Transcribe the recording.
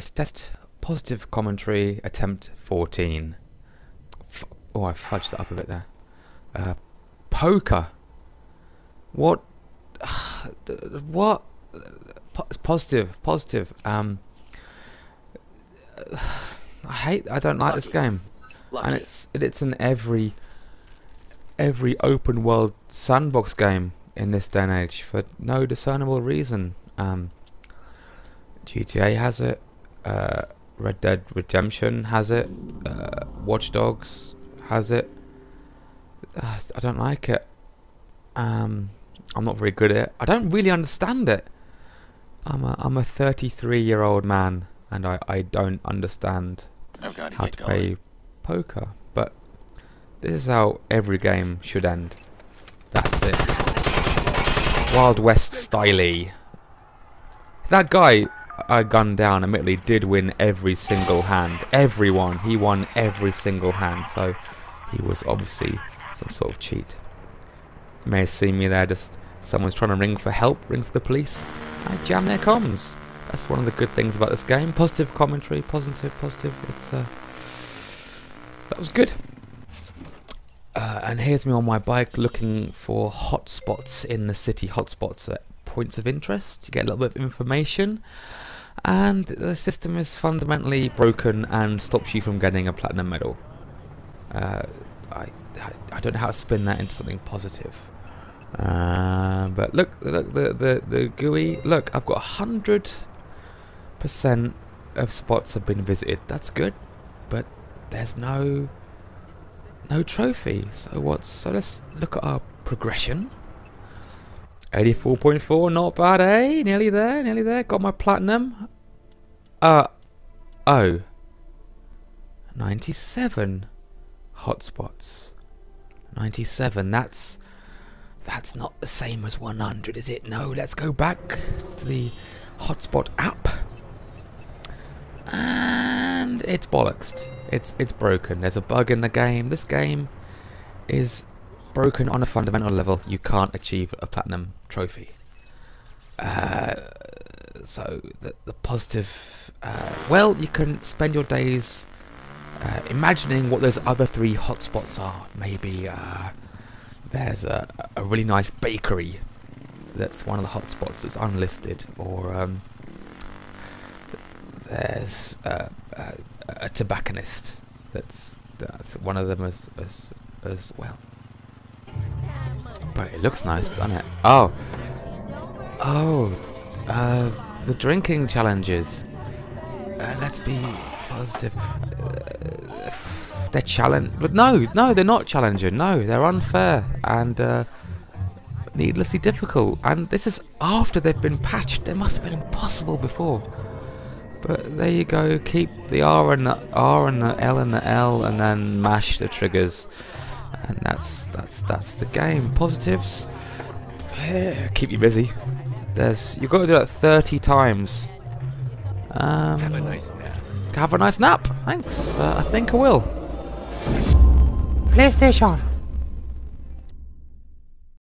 test, test. Positive commentary, attempt 14. F oh, I fudged that up a bit there. Uh, poker. What? what? Po positive, positive. Um, I hate. I don't like Lucky. this game, Lucky. and it's it's in every every open world sandbox game in this day and age for no discernible reason. Um, GTA has it. Uh, Red Dead Redemption has it. Uh, Watch Dogs has it. Uh, I don't like it. Um, I'm not very good at it. I don't really understand it. I'm a I'm a 33 year old man, and I I don't understand how to going. play poker. But this is how every game should end. That's it. Wild West styley. That guy I gunned down admittedly did win every single hand. Everyone. He won every single hand. So he was obviously some sort of cheat. You may have seen me there just someone's trying to ring for help, ring for the police. I jam their comms. That's one of the good things about this game. Positive commentary, positive, positive. It's uh, that was good. Uh, and here's me on my bike looking for hotspots in the city, hotspots points of interest. You get a little bit of information and the system is fundamentally broken and stops you from getting a platinum medal. Uh, I, I don't know how to spin that into something positive. Uh, but look, look the, the, the GUI, look, I've got 100% of spots have been visited. That's good, but there's no no trophy. So what's, so let's look at our progression. 84.4, not bad, eh? Nearly there, nearly there. Got my platinum. Uh, oh. 97 hotspots. 97, that's... That's not the same as 100, is it? No, let's go back to the hotspot app. And it's bollocks. It's, it's broken. There's a bug in the game. This game is broken on a fundamental level, you can't achieve a platinum trophy. Uh, so the, the positive, uh, well, you can spend your days uh, imagining what those other three hotspots are. Maybe uh, there's a, a really nice bakery that's one of the hotspots that's unlisted, or um, there's uh, a, a tobacconist that's that's one of them as as as well. But it looks nice, doesn't it? Oh. Oh. Uh, the drinking challenges. Uh, let's be positive. Uh, they're challenge. But no, no, they're not challenging. No, they're unfair and uh, needlessly difficult. And this is after they've been patched. They must have been impossible before. But there you go. Keep the R and the R and the L and the L, and then mash the triggers and that's that's that's the game. Positives, keep you busy. There's you've got to do that 30 times. Um, have a nice nap. Have a nice nap. Thanks. Uh, I think I will. PlayStation.